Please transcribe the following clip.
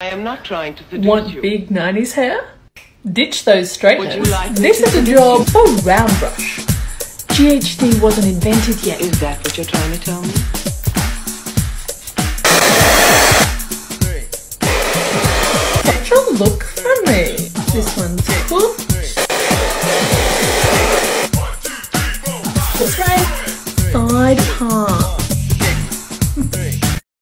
I am not trying to seduce Want you. big 90s hair? Ditch those straighteners. Like this is a job for Round Brush. GHD wasn't invented yet. Is that what you're trying to tell me? Get your look for me. This one's cool. Straight side palm.